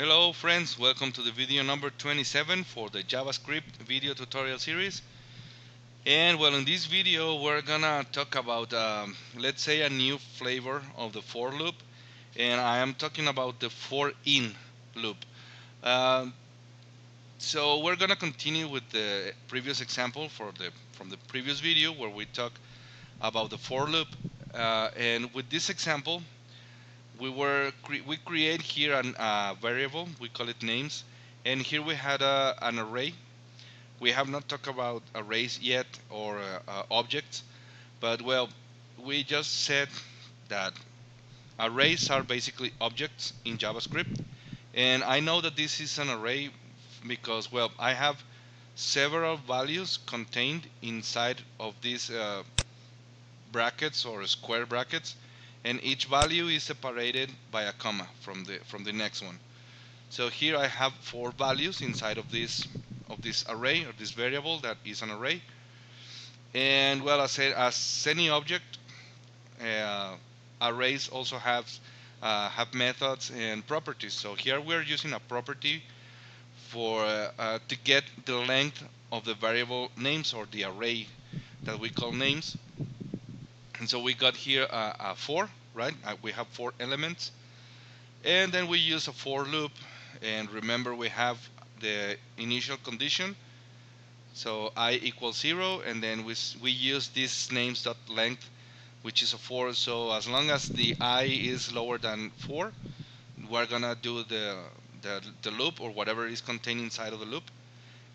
Hello friends, welcome to the video number 27 for the JavaScript video tutorial series. And well, in this video we're gonna talk about, um, let's say, a new flavor of the for loop. And I am talking about the for in loop. Um, so we're gonna continue with the previous example for the from the previous video where we talk about the for loop. Uh, and with this example, we were cre we create here a uh, variable we call it names and here we had a, an array. We have not talked about arrays yet or uh, uh, objects but well we just said that arrays are basically objects in JavaScript and I know that this is an array because well I have several values contained inside of these uh, brackets or square brackets and each value is separated by a comma from the from the next one. So here I have four values inside of this of this array or this variable that is an array. And well said as any object uh, arrays also have uh, have methods and properties. So here we're using a property for uh, to get the length of the variable names or the array that we call names and so we got here a, a for right? Uh, we have four elements. And then we use a for loop. And remember we have the initial condition. So i equals zero. And then we, we use this names dot length which is a for so as long as the i is lower than four we're gonna do the, the the loop or whatever is contained inside of the loop.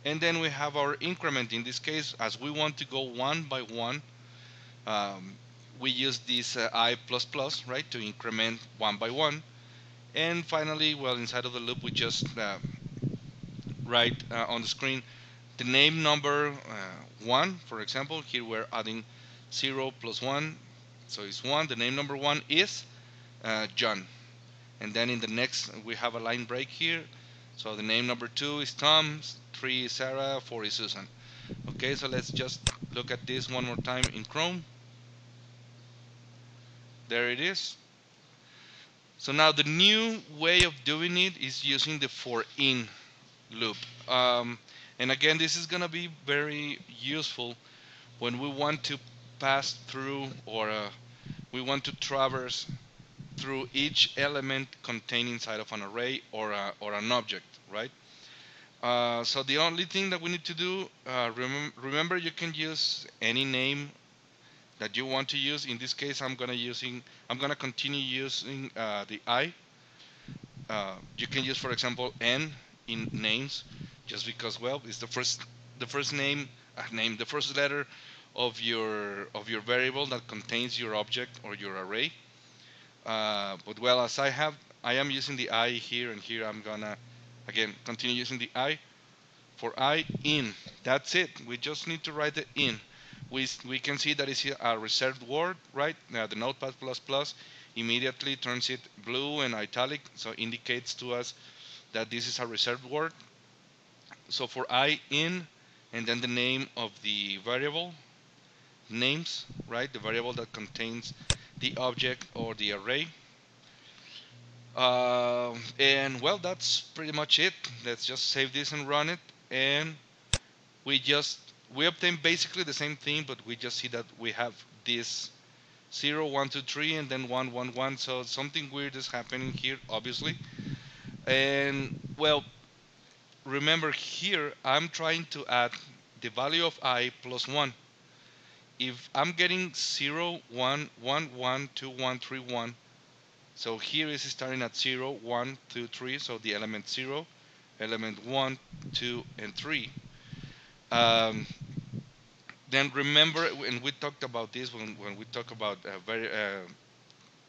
And then we have our increment. In this case as we want to go one by one um, we use this uh, i right to increment one by one. And finally well inside of the loop we just uh, write uh, on the screen the name number uh, one. For example here we're adding 0 plus 1 so it's 1 the name number 1 is uh, John. And then in the next we have a line break here. So the name number 2 is Tom 3 is Sarah 4 is Susan. Okay so let's just look at this one more time in Chrome there it is. So now the new way of doing it is using the for in loop. Um, and again this is gonna be very useful when we want to pass through or uh, we want to traverse through each element contained inside of an array or, a, or an object right? Uh, so the only thing that we need to do uh, rem remember you can use any name that you want to use. In this case, I'm gonna using I'm gonna continue using uh, the i. Uh, you can use, for example, n in names, just because well, it's the first the first name uh, name the first letter of your of your variable that contains your object or your array. Uh, but well, as I have I am using the i here and here I'm gonna again continue using the i for i in. That's it. We just need to write the in we, we can see that it's a reserved word, right? Now the Notepad++ plus immediately turns it blue and italic, so indicates to us that this is a reserved word. So for i in, and then the name of the variable, names, right? The variable that contains the object or the array. Uh, and well, that's pretty much it. Let's just save this and run it. And we just we obtain basically the same thing, but we just see that we have this 0, 1, 2, 3, and then 1, 1, 1. So something weird is happening here, obviously. And well, remember here, I'm trying to add the value of i plus 1. If I'm getting 0, 1, 1, 1, 2, 1, 3, 1, so here is starting at 0, 1, 2, 3, so the element 0, element 1, 2, and 3. Um, then remember, and we talked about this when, when we talk about uh, very uh,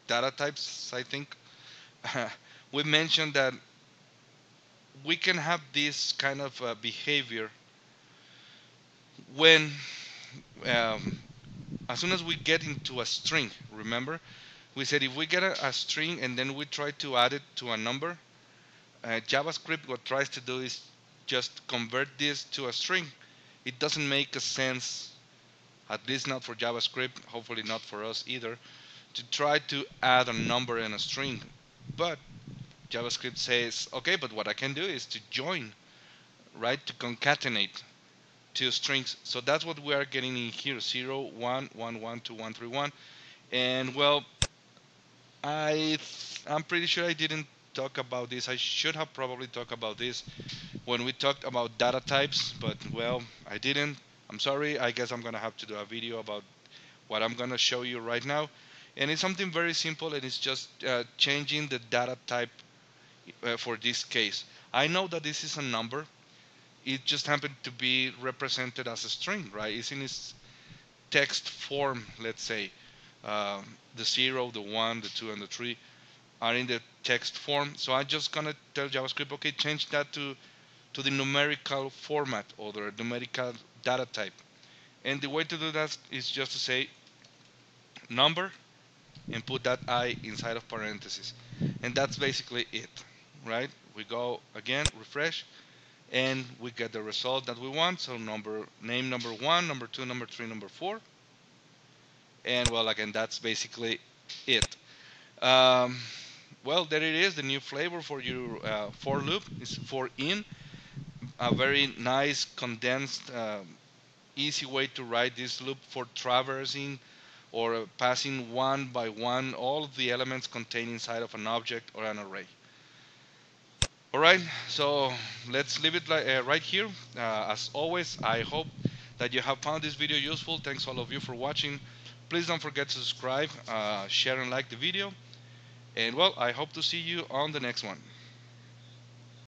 data types, I think, we mentioned that we can have this kind of uh, behavior when um, as soon as we get into a string remember? We said if we get a, a, string and then we try to add it to a number uh, JavaScript what tries to do is just convert this to a string. It doesn't make a sense, at least not for JavaScript, hopefully not for us either, to try to add a number and a string. But JavaScript says, okay, but what I can do is to join, right, to concatenate two strings. So that's what we are getting in here, 0, 1, 1, 1, 2, 1, 3, 1. And well, I I'm pretty sure I didn't talk about this. I should have probably talked about this when we talked about data types, but well, I didn't. I'm sorry. I guess I'm gonna have to do a video about what I'm gonna show you right now. And it's something very simple, and it's just uh, changing the data type uh, for this case. I know that this is a number. It just happened to be represented as a string, right? It's in its text form, let's say. Um, the zero, the one, the two, and the three are in the text form. So I'm just gonna tell JavaScript, okay, change that to to the numerical format or the numerical data type. And the way to do that is just to say number and put that i inside of parentheses. And that's basically it, right? We go again, refresh, and we get the result that we want. So number name number one, number two, number three, number four. And well, again, that's basically it. Um, well, there it is, the new flavor for your uh, for loop is for in. A very nice, condensed, um, easy way to write this loop for traversing or passing one by one all the elements contained inside of an object or an array. All right, so let's leave it uh, right here. Uh, as always, I hope that you have found this video useful. Thanks all of you for watching. Please don't forget to subscribe, uh, share and like the video. And well, I hope to see you on the next one.